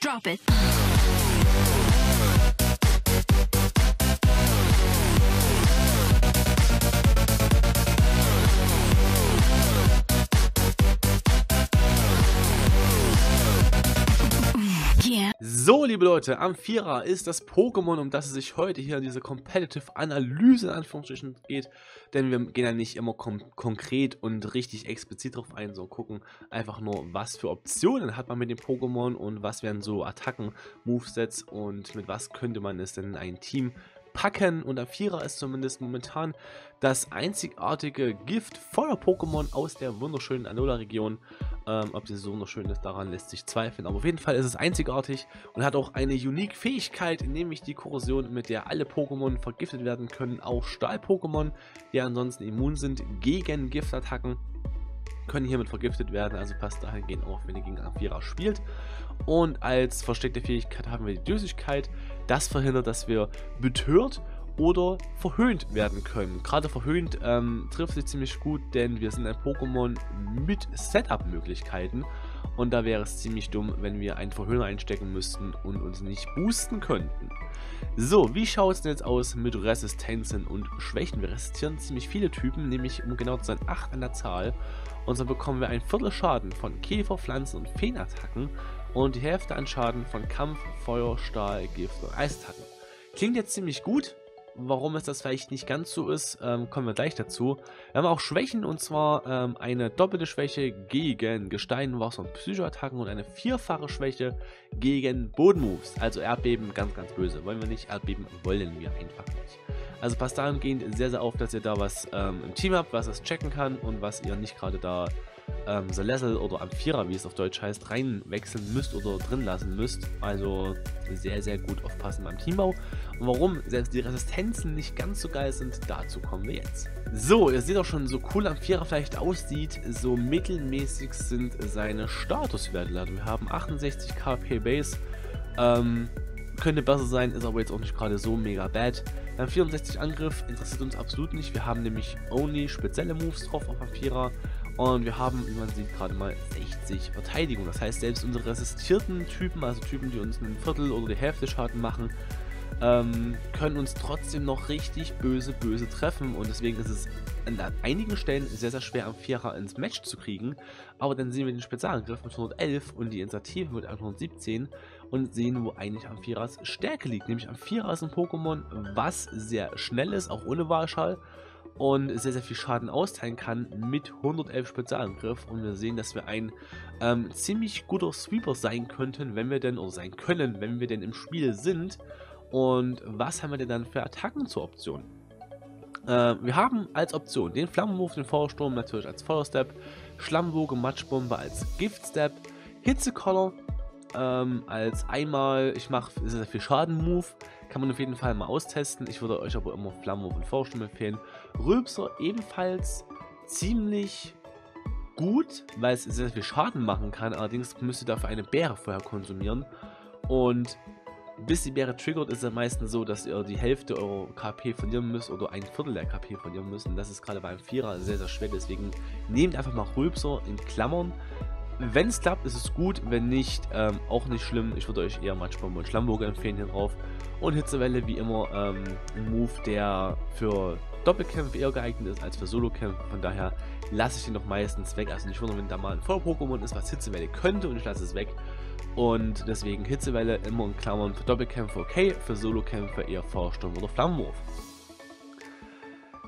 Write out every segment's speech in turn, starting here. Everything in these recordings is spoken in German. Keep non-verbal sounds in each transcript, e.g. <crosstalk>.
Drop it. So, liebe Leute, am Vierer ist das Pokémon, um das es sich heute hier in dieser Competitive Analyse in Anführungsstrichen geht. Denn wir gehen ja nicht immer kon konkret und richtig explizit drauf ein, so gucken einfach nur, was für Optionen hat man mit dem Pokémon und was wären so Attacken, Movesets und mit was könnte man es denn in ein Team packen. Und Vierer ist zumindest momentan das einzigartige Gift-Feuer-Pokémon aus der wunderschönen Alola-Region. Ähm, ob sie so wunderschön ist, daran lässt sich zweifeln. Aber auf jeden Fall ist es einzigartig und hat auch eine Unique-Fähigkeit, nämlich die Korrosion, mit der alle Pokémon vergiftet werden können. Auch Stahl-Pokémon, die ansonsten immun sind gegen Giftattacken können hiermit vergiftet werden, also passt dahingehend auf, wenn ihr gegen Amphira spielt. Und als versteckte Fähigkeit haben wir die Dösigkeit. Das verhindert, dass wir betört oder verhöhnt werden können. Gerade verhöhnt ähm, trifft sich ziemlich gut, denn wir sind ein Pokémon mit Setup-Möglichkeiten. Und da wäre es ziemlich dumm, wenn wir einen Verhöhner einstecken müssten und uns nicht boosten könnten. So, wie schaut es denn jetzt aus mit Resistenzen und Schwächen? Wir resistieren ziemlich viele Typen, nämlich um genau zu sein 8 an der Zahl. Und so bekommen wir ein Viertel Schaden von Käfer, Pflanzen und Feenattacken und die Hälfte an Schaden von Kampf, Feuer, Stahl, Gift und Eistacken. Klingt jetzt ziemlich gut, Warum es das vielleicht nicht ganz so ist, ähm, kommen wir gleich dazu. Wir haben auch Schwächen und zwar ähm, eine doppelte Schwäche gegen Gestein, Wasser und Psychoattacken und eine vierfache Schwäche gegen Bodenmoves. Also Erdbeben, ganz, ganz böse. Wollen wir nicht, Erdbeben wollen wir einfach nicht. Also passt dahingehend sehr, sehr auf, dass ihr da was ähm, im Team habt, was es checken kann und was ihr nicht gerade da ähm, Salessel oder Amphira, wie es auf Deutsch heißt, reinwechseln müsst oder drin lassen müsst. Also sehr, sehr gut aufpassen beim Teambau. Warum selbst die Resistenzen nicht ganz so geil sind, dazu kommen wir jetzt. So, ihr seht auch schon, so cool Amphira vielleicht aussieht, so mittelmäßig sind seine Statuswerte. Also wir haben 68 KP Base, ähm, könnte besser sein, ist aber jetzt auch nicht gerade so mega bad. Dann 64 Angriff interessiert uns absolut nicht. Wir haben nämlich only spezielle Moves drauf auf Vampira. Und wir haben, wie man sieht, gerade mal 60 Verteidigung. Das heißt, selbst unsere resistierten Typen, also Typen, die uns ein Viertel oder die Hälfte Schaden machen, ähm, können uns trotzdem noch richtig böse, böse treffen. Und deswegen ist es an einigen Stellen sehr, sehr schwer, Amphira ins Match zu kriegen. Aber dann sehen wir den Spezialangriff mit 111 und die Initiative mit 117 und sehen, wo eigentlich Amphiras Stärke liegt. Nämlich Amphira ist ein Pokémon, was sehr schnell ist, auch ohne Wahlschall und sehr, sehr viel Schaden austeilen kann mit 111 Spezialangriff. Und wir sehen, dass wir ein ähm, ziemlich guter Sweeper sein könnten, wenn wir denn, oder sein können, wenn wir denn im Spiel sind. Und was haben wir denn dann für Attacken zur Option? Äh, wir haben als Option den Flammenwurf, den Feuersturm natürlich als Feuerstep, Schlammwoge, Matschbombe als Giftstep, Hitzekoller ähm, als einmal, ich mache sehr, viel Schaden-Move, kann man auf jeden Fall mal austesten. Ich würde euch aber immer Flammenwurf und Feuersturm empfehlen. Rülpser ebenfalls ziemlich gut, weil es sehr, viel Schaden machen kann. Allerdings müsst ihr dafür eine Beere vorher konsumieren. Und bis die Beere triggert, ist es meistens so, dass ihr die Hälfte eurer KP verlieren müsst oder ein Viertel der KP verlieren müsst. Und das ist gerade beim Vierer sehr, sehr schwer. Deswegen nehmt einfach mal Rülpser in Klammern. Wenn es klappt, ist es gut. Wenn nicht, ähm, auch nicht schlimm. Ich würde euch eher Matschbombe und Schlammburger empfehlen hier drauf. Und Hitzewelle, wie immer, ähm, ein Move, der für Doppelkämpfe eher geeignet ist als für Solo-Kämpfe. Von daher lasse ich den noch meistens weg. Also nicht wundern, wenn da mal ein Voll-Pokémon ist, was Hitzewelle könnte und ich lasse es weg. Und deswegen Hitzewelle immer in Klammern für Doppelkämpfe okay, für Solo-Kämpfe eher Feuersturm oder Flammenwurf.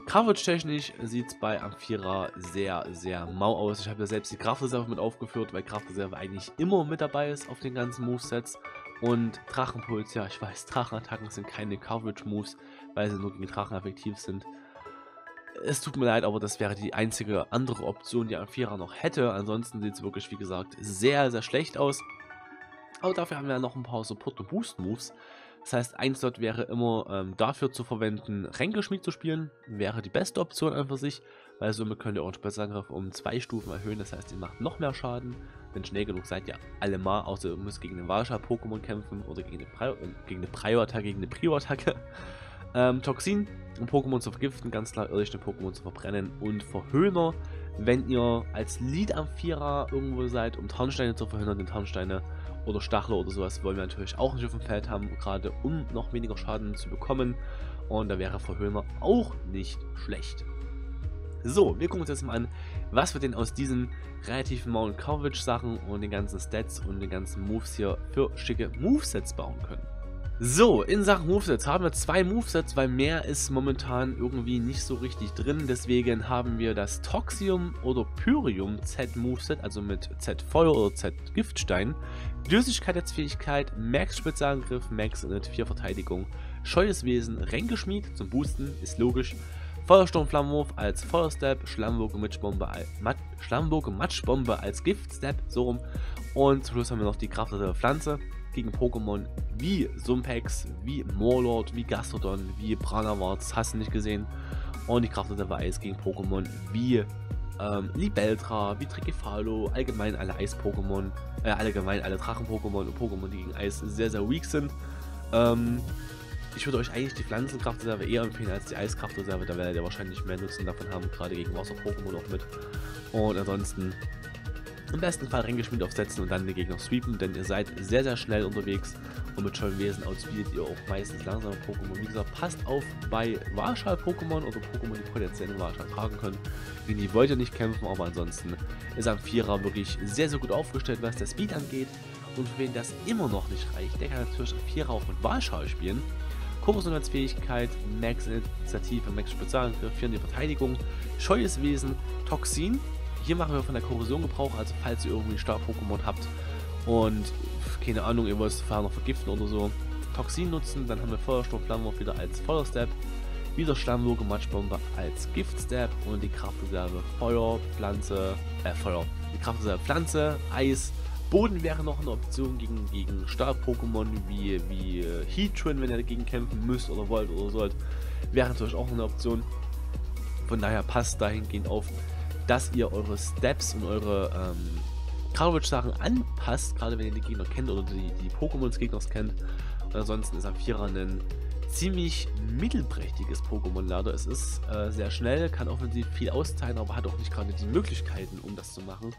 Coverage-technisch sieht es bei Amphira sehr, sehr mau aus. Ich habe ja selbst die Kraftreserve mit aufgeführt, weil Kraftreserve eigentlich immer mit dabei ist auf den ganzen Movesets. Und Drachenpuls, ja, ich weiß, <laughs> Drachenattacken sind keine Coverage-Moves, weil sie nur gegen Drachen effektiv sind. Es tut mir leid, aber das wäre die einzige andere Option, die Amphira noch hätte. Ansonsten sieht es wirklich, wie gesagt, sehr, sehr schlecht aus. Aber dafür haben wir ja noch ein paar Support- und Boost-Moves. Das heißt, ein Slot wäre immer ähm, dafür zu verwenden, Ränkeschmied zu spielen. Wäre die beste Option an für sich, weil somit könnt ihr euren Spezialangriff um zwei Stufen erhöhen. Das heißt, ihr macht noch mehr Schaden. Wenn schnell genug seid ihr alle mal, außer ihr müsst gegen einen Wahlschal-Pokémon kämpfen oder gegen eine, Pri äh, gegen eine Prio-Attacke, Prio-Attacke. Ähm, Toxin, um Pokémon zu vergiften, ganz klar irdische Pokémon zu verbrennen und Verhöhner, wenn ihr als Lead Amphira irgendwo seid, um Tarnsteine zu verhindern, den Tarnsteine oder Stachler oder sowas wollen wir natürlich auch nicht auf dem Feld haben, gerade um noch weniger Schaden zu bekommen. Und da wäre Verhöhner auch nicht schlecht. So, wir gucken uns jetzt mal an, was wir denn aus diesen relativ Mount Coverage Sachen und den ganzen Stats und den ganzen Moves hier für schicke Movesets bauen können. So, in Sachen Movesets haben wir zwei Movesets, weil mehr ist momentan irgendwie nicht so richtig drin. Deswegen haben wir das Toxium oder Pyrium Z Moveset, also mit Z Feuer oder Z Giftstein. Dürftigkeitsfähigkeit, Max Spitzangriff, Max Init 4 Verteidigung, Scheues Wesen, Ränkeschmied zum Boosten, ist logisch. Feuersturm Flammenwurf als Feuerstep, Schlammwoge Matschbombe, Mat Schlammwoge Matschbombe als Giftstep, so rum. Und zum Schluss haben wir noch die Kraft der Pflanze gegen Pokémon wie Sumpex, wie Morlord, wie Gastrodon, wie Pranawarts, hast du nicht gesehen. Und die Kraft der Eis gegen Pokémon wie ähm, Libeltra, wie Trikefalo, allgemein alle Eis-Pokémon, äh, allgemein alle Drachen-Pokémon und Pokémon, die gegen Eis sehr, sehr weak sind. Ähm, ich würde euch eigentlich die Pflanzenkraftreserve eher empfehlen als die Eiskraftreserve, da werdet ihr wahrscheinlich mehr Nutzen davon haben, gerade gegen Wasser-Pokémon auch mit. Und ansonsten im besten Fall Rängeschmied aufsetzen und dann den Gegner sweepen, denn ihr seid sehr, sehr schnell unterwegs und mit Wesen outspeedet ihr auch meistens langsame Pokémon. Wie gesagt, passt auf bei Warschal-Pokémon oder Pokémon, die potenziell den Warschal tragen können. Gegen die wollt ihr nicht kämpfen, aber ansonsten ist Amphira wirklich sehr, sehr gut aufgestellt, was der Speed angeht. Und für wen das immer noch nicht reicht, der kann natürlich Amphira auch mit Warschal spielen. Korrosionsfähigkeit, Max Initiative, Max Spezialangriff, 4 in die Verteidigung, Scheues Wesen, Toxin, hier machen wir von der Korrosion Gebrauch, also falls ihr irgendwie Star-Pokémon habt und keine Ahnung, ihr wollt es vorher noch vergiften oder so, Toxin nutzen, dann haben wir Feuersturm Flammenwurf wieder als Feuerstep, wieder Schlammloge Matschbombe als Giftstep. Und die Kraftreserve Feuer, Pflanze, äh Feuer, die Kraftreserve Pflanze, Eis, Boden wäre noch eine Option gegen, gegen Star-Pokémon wie, wie äh, Heatran, wenn ihr dagegen kämpfen müsst oder wollt oder sollt, wäre natürlich auch eine Option. Von daher passt dahingehend auf, dass ihr eure Steps und eure ähm, Coverage-Sachen anpasst, gerade wenn ihr die Gegner kennt oder die, die Pokémon des Gegners kennt. Und ansonsten ist Amphira ein ziemlich mittelprächtiges Pokémon leider. Es ist äh, sehr schnell, kann offensiv viel austeilen, aber hat auch nicht gerade die Möglichkeiten, um das zu machen.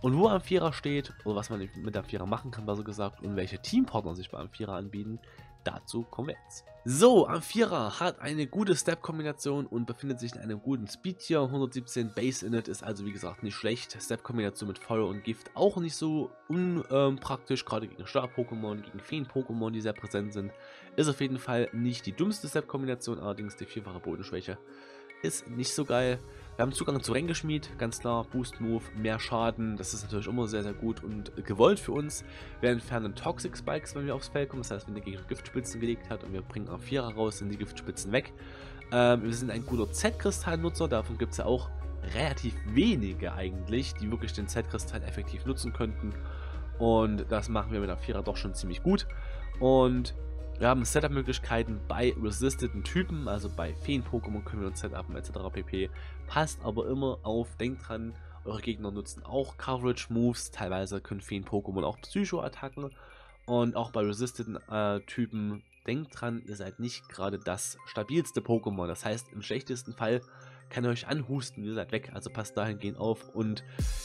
Und wo Amphira steht, oder was man mit Amphira machen kann, besser gesagt, und welche Teampartner sich bei Amphira anbieten, Dazu kommen wir jetzt. So, Amphira hat eine gute Step-Kombination und befindet sich in einem guten Speed-Tier. 117 Base Init ist also wie gesagt nicht schlecht. Step-Kombination mit Feuer und Gift auch nicht so unpraktisch, ähm, gerade gegen Star-Pokémon, gegen Feen-Pokémon, die sehr präsent sind. Ist auf jeden Fall nicht die dümmste Step-Kombination, allerdings die vierfache Bodenschwäche ist nicht so geil. Wir haben Zugang zu Rängeschmied, ganz klar, Boost Move, mehr Schaden, das ist natürlich immer sehr, sehr gut und gewollt für uns. Wir entfernen Toxic Spikes, wenn wir aufs Feld kommen, das heißt, wenn der Gegner Giftspitzen gelegt hat und wir bringen auf 4 raus, sind die Giftspitzen weg. Ähm, wir sind ein guter Z-Kristall-Nutzer, davon gibt es ja auch relativ wenige eigentlich, die wirklich den Z-Kristall effektiv nutzen könnten. Und das machen wir mit der Vierer doch schon ziemlich gut. Und wir haben Setup-Möglichkeiten bei resisteten Typen, also bei Feen-Pokémon können wir uns setupen etc. pp. Passt aber immer auf, denkt dran, eure Gegner nutzen auch Coverage-Moves, teilweise können Feen-Pokémon auch Psycho-Attacken und auch bei resisteten äh, Typen, denkt dran, ihr seid nicht gerade das stabilste Pokémon, das heißt im schlechtesten Fall kann euch anhusten, ihr seid weg, also passt dahingehend auf. Und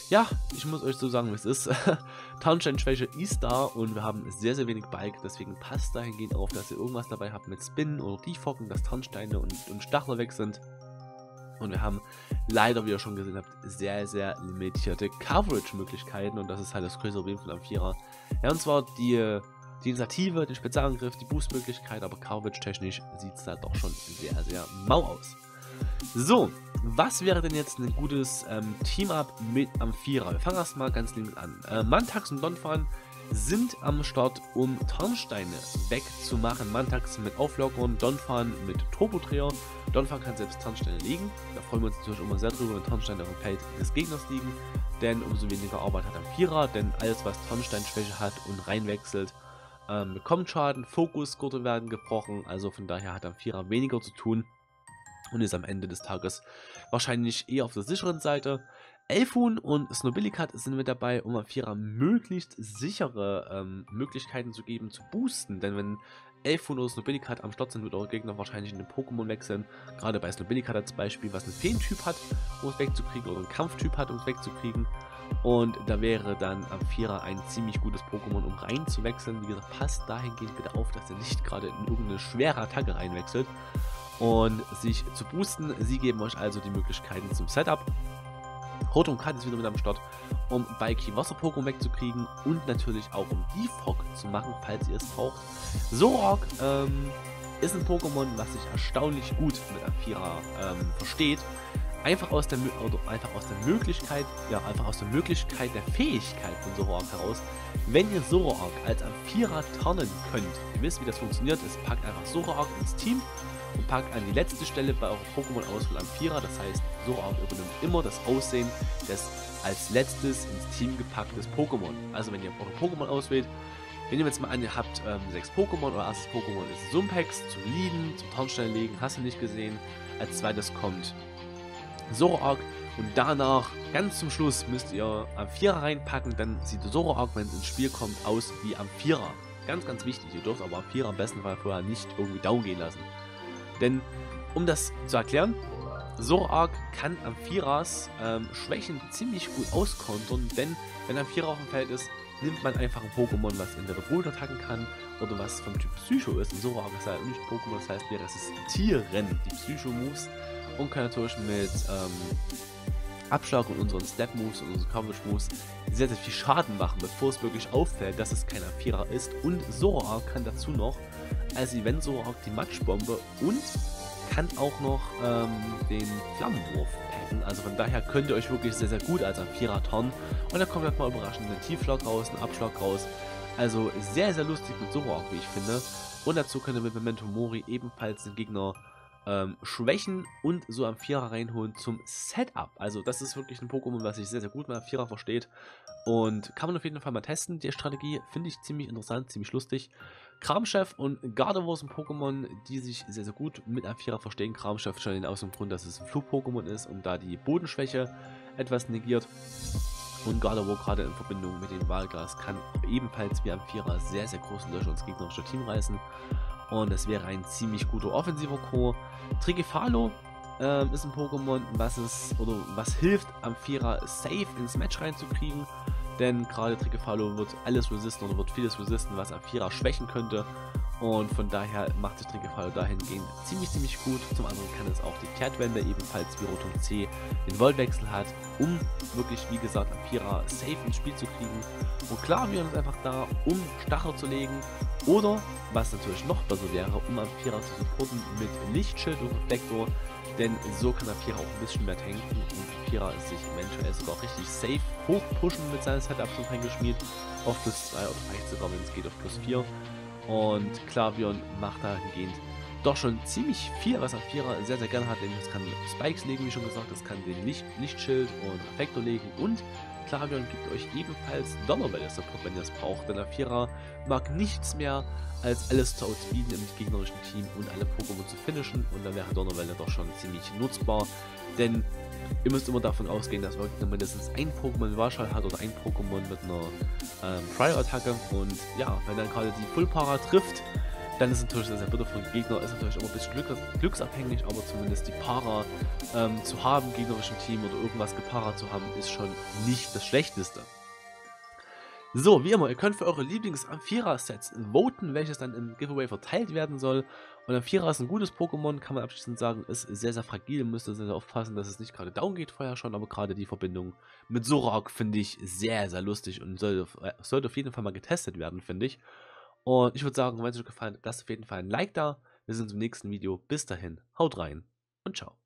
ja, ich muss euch so sagen, wie es ist. <laughs> Townstein-Schwäche ist da und wir haben sehr, sehr wenig Bike, deswegen passt dahingehend auf, dass ihr irgendwas dabei habt mit Spin oder Defocken, dass Townsteine und, und Stachler weg sind. Und wir haben leider, wie ihr schon gesehen habt, sehr, sehr limitierte Coverage-Möglichkeiten und das ist halt das größte Problem von Amphira. Ja, und zwar die die Initiative, den Spezialangriff, die Boost-Möglichkeit, aber Coverage-technisch sieht es da doch schon sehr, sehr mau aus. So, was wäre denn jetzt ein gutes ähm, Team-Up mit Amphira? Wir fangen erstmal ganz links an. Äh, Mantax und Donphan sind am Start, um Tarnsteine wegzumachen. Mantax mit Auflockern, Donphan mit Turbodreher. Donphan kann selbst Tarnsteine legen. Da freuen wir uns natürlich immer sehr drüber, wenn Tarnsteine auf dem Feld des Gegners liegen. Denn umso weniger Arbeit hat Amphira, denn alles, was Tarnsteinschwäche hat und reinwechselt, ähm, bekommt Schaden. Fokusgurte werden gebrochen, also von daher hat Amphira weniger zu tun und ist am Ende des Tages wahrscheinlich eher auf der sicheren Seite. Elfun und Snobillicat sind mit dabei, um Amphira möglichst sichere ähm, Möglichkeiten zu geben, zu boosten. Denn wenn Elfun oder Snobillicat am Start sind, wird eure Gegner wahrscheinlich in den Pokémon wechseln. Gerade bei Snobillicat als Beispiel, was einen Feentyp hat, um es wegzukriegen, oder einen Kampftyp hat, um es wegzukriegen. Und da wäre dann Amphira ein ziemlich gutes Pokémon, um reinzuwechseln. Wie gesagt, passt dahingehend bitte auf, dass er nicht gerade in irgendeine schwere Attacke reinwechselt. Und sich zu boosten. Sie geben euch also die Möglichkeiten zum Setup. Rotom Kat ist wieder mit am Start, um Baiki Wasser-Pokémon wegzukriegen und natürlich auch um Defog zu machen, falls ihr es braucht. Zoroark ähm, ist ein Pokémon, was sich erstaunlich gut mit Amphira ähm, versteht einfach aus der einfach aus der Möglichkeit, ja, einfach aus der Möglichkeit der Fähigkeit von Zoroark heraus, wenn ihr Zoroark als Amphira tarnen könnt, ihr wisst, wie das funktioniert, ist packt einfach Zoroark ins Team und packt an die letzte Stelle bei eurer Pokémon-Auswahl Amphira, das heißt, Zoroark übernimmt immer das Aussehen des als letztes ins Team gepacktes Pokémon. Also wenn ihr eure Pokémon auswählt, wenn ihr jetzt mal an, ihr habt ähm, sechs Pokémon, euer erstes Pokémon ist Sumpex, zum Leaden, zum Tarnstein legen, hast du nicht gesehen. Als zweites kommt Zoroark und danach, ganz zum Schluss, müsst ihr Amphira reinpacken, dann sieht Zoroark, wenn es ins Spiel kommt, aus wie Amphira. Ganz, ganz wichtig, ihr dürft aber Amphira am besten Fall vorher nicht irgendwie down gehen lassen. Denn, um das zu erklären, Zoroark kann Amphiras ähm, Schwächen ziemlich gut auskontern, denn wenn Amphira auf dem Feld ist, nimmt man einfach ein Pokémon, was entweder Boot attacken kann oder was vom Typ Psycho ist. Und Zoroark ist halt nicht Pokémon, das heißt, wir resistieren die Psycho-Moves und kann natürlich mit ähm, Abschlag und unseren Step Moves und unseren Coverage Moves sehr, sehr viel Schaden machen, bevor es wirklich auffällt, dass es kein Vierer ist. Und Zoroark kann dazu noch als Event Zoroark die Matschbombe und kann auch noch ähm, den Flammenwurf packen. Also von daher könnt ihr euch wirklich sehr, sehr gut als Vierer tarnen. Und da kommt mal überraschend ein Tiefschlag raus, ein Abschlag raus. Also sehr, sehr lustig mit Zoroark, wie ich finde. Und dazu könnt ihr mit Memento Mori ebenfalls den Gegner ähm, Schwächen und so am Vierer reinholen zum Setup. Also das ist wirklich ein Pokémon, was sich sehr, sehr gut mit Vierer versteht. Und kann man auf jeden Fall mal testen. Die Strategie finde ich ziemlich interessant, ziemlich lustig. Kramchef und Gardevoir sind Pokémon, die sich sehr, sehr gut mit einem Vierer verstehen. Kramchef schon aus dem Grund, dass es ein Flug-Pokémon ist und da die Bodenschwäche etwas negiert. Und Gardevoir gerade in Verbindung mit dem Wahlgas kann ebenfalls wie am Vierer sehr, sehr großen Löcher ins gegnerische Team reißen. Und es wäre ein ziemlich guter offensiver Core. Trigefalo äh, ist ein Pokémon, was es oder was hilft, Amphira safe ins Match reinzukriegen. Denn gerade Trigefalo wird alles resisten oder wird vieles resisten, was Amphira schwächen könnte. Und von daher macht sich Trinkgefallo dahingehend ziemlich, ziemlich gut. Zum anderen kann es auch die Kehrtwende ebenfalls wie Rotom C den Voltwechsel hat, um wirklich, wie gesagt, Amphira safe ins Spiel zu kriegen. Und klar, wir sind einfach da, um Stachel zu legen oder, was natürlich noch besser wäre, um Amphira zu supporten mit Lichtschild und Reflektor. Denn so kann Amphira auch ein bisschen mehr tanken und Amphira sich eventuell sogar richtig safe hochpushen mit seinem Setup zum Reingeschmied auf plus 2 oder vielleicht sogar, wenn es geht, auf plus 4. Und Klavion macht dahingehend doch schon ziemlich viel, was Vierer sehr, sehr gerne hat. Nämlich es kann Spikes legen, wie schon gesagt, es kann den Licht, Lichtschild und Reflektor legen und Klavion gibt euch ebenfalls Donnerwelle Support, wenn ihr es braucht. Denn Vierer mag nichts mehr, als alles zu outspeeden im gegnerischen Team und alle Pokémon zu finishen. Und dann wäre Donnerwelle doch schon ziemlich nutzbar. Denn ihr müsst immer davon ausgehen, dass wirklich mindestens ein Pokémon Warschall hat oder ein Pokémon mit einer ähm, Prior-Attacke. Und ja, wenn dann gerade die Full-Para trifft, dann ist natürlich sehr, sehr bitter für den Gegner. Ist natürlich immer ein bisschen Glück, glücksabhängig, aber zumindest die Para ähm, zu haben, gegnerischen Team oder irgendwas gepaart zu haben, ist schon nicht das Schlechteste. So, wie immer, ihr könnt für eure Lieblings-Amphira-Sets voten, welches dann im Giveaway verteilt werden soll. Und Amphira ist ein gutes Pokémon, kann man abschließend sagen, ist sehr, sehr fragil, müsst ihr sehr, sehr aufpassen, dass es nicht gerade down geht vorher schon, aber gerade die Verbindung mit Zorak finde ich sehr, sehr lustig und sollte, äh, sollte auf jeden Fall mal getestet werden, finde ich. Und ich würde sagen, wenn es euch gefallen hat, lasst auf jeden Fall ein Like da. Wir sehen uns im nächsten Video. Bis dahin, haut rein und ciao.